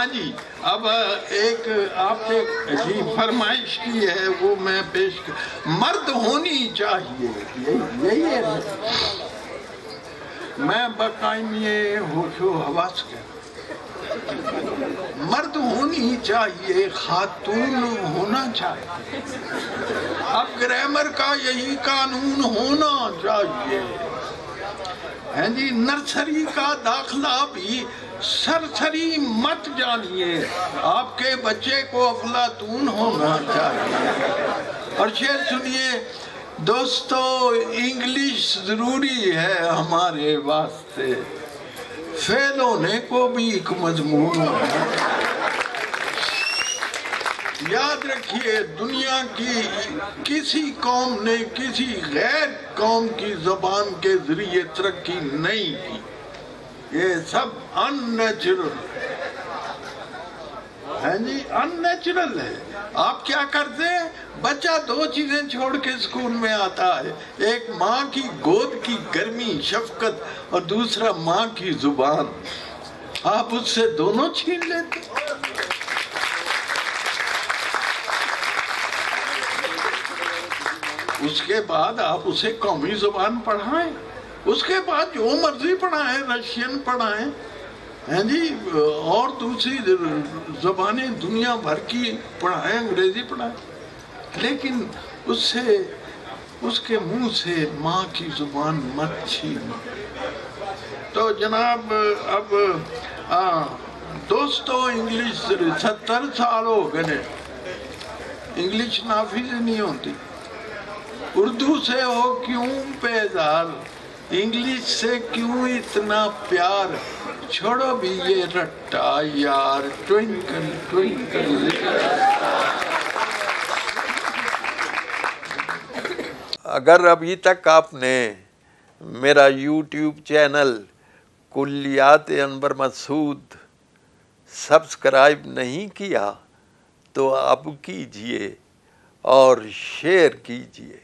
अब, एक आपने जी फरमाइश की है, वो मैं पेश कर, मर्द होनी चाहिए, यही है। मैं बकायम होशो हवास के मर्द होनी चाहिए, खातून होना चाहिए। अब ग्रामर का यही कानून होना चाहिए। है जी नर्सरी का दाखला भी सरसरी मत जानिए। आपके बच्चे को अफलातून होना चाहिए। और शेर सुनिए, दोस्तों, इंग्लिश ज़रूरी है हमारे वास्ते। फेल होने को भी एक मजमून है याद रखिए, दुनिया की किसी कौम ने किसी गैर कौम की जबान के ज़रिए तरक्की नहीं की। ये सब अननेचुरल है जी अननेचुरल है। आप क्या करते हैं? बच्चा दो चीज़ें छोड़ के स्कूल में आता है। एक माँ की गोद की गर्मी, शफकत, और दूसरा माँ की ज़ुबान। आप उससे दोनों छीन लेते उसके बाद आप उसे कौमी ज़ुबान पढ़ाएँ। उसके बाद जो मर्ज़ी पढ़ाएँ रशियन पढ़ाएँ। हैं जी और दूसरी जबानें दुनिया भर की पढ़ाएँ अंग्रेज़ी पढ़ाएँ। लेकिन उससे उसके मुँह से माँ की ज़ुबान मत छीन। तो जनाब अब आ, दोस्तों इंग्लिश सत्तर साल हो गए इंग्लिश नाफिज नहीं होती। उर्दू से हो क्यों बेजार? इंग्लिश से क्यों इतना प्यार? छोड़ो भी ये रट्टा यार। Twinkle twinkle. अगर अभी तक आपने मेरा YouTube channel Kulliyat Anwar Masood subscribe नहीं किया तो अब कीजिए। और शेयर कीजिए।